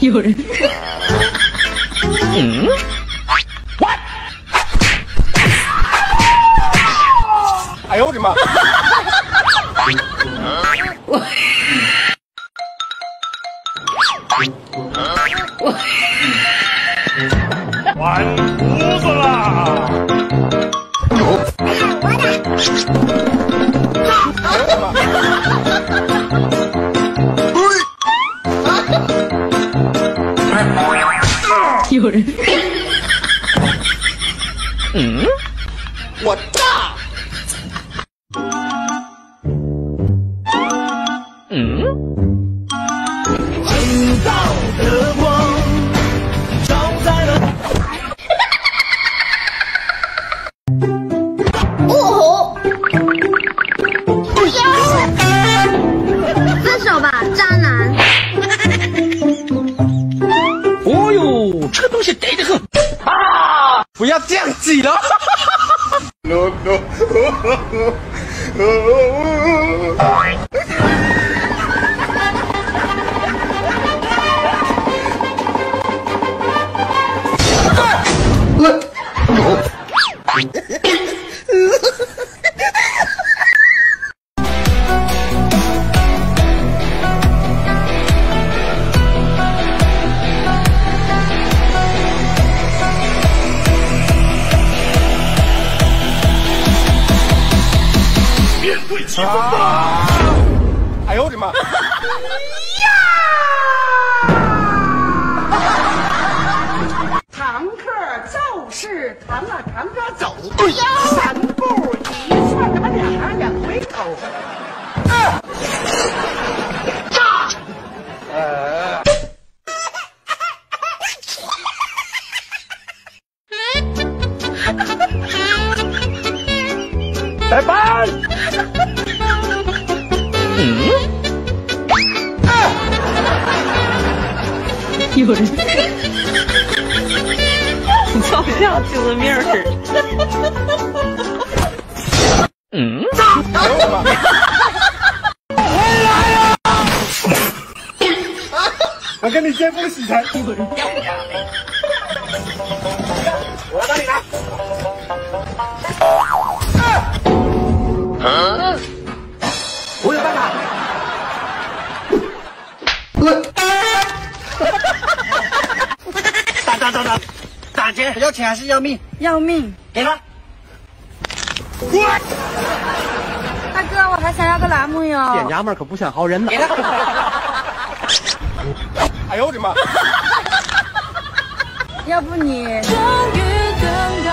有人。嗯。哎呦我的妈！我。我。完犊子了！有人。嗯，我炸！分手吧，渣男！哦呦，这个东西给的很。啊！不要这样挤了。no no。对疾风吧！哎呦我的妈！呀堂客就是堂啊堂着走，三步一窜，他妈两行两回头。来班。嗯。有人。你照相救了命似的。嗯。回来呀！我跟你见缝洗尘。啊！我有办法。打打打打打劫！要钱还是要命？要命！给他。大哥，我还想要个栏目哟。这娘们可不像好人呢。哎呦我的妈！要不你？终于等到。